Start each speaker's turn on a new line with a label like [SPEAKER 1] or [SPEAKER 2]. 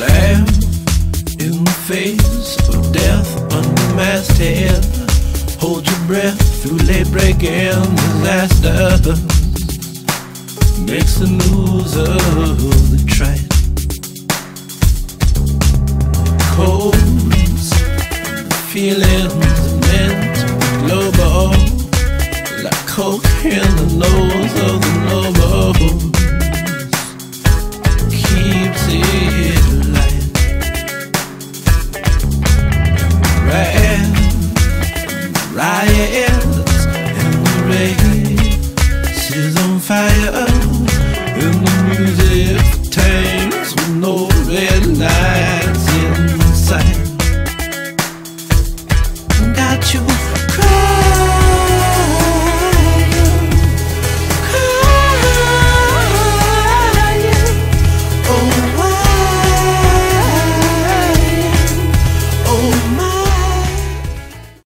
[SPEAKER 1] lamb in the face of death under the masthead. Hold your breath through late breaking disasters. Makes the news of the trite. Cold feeling. Fire.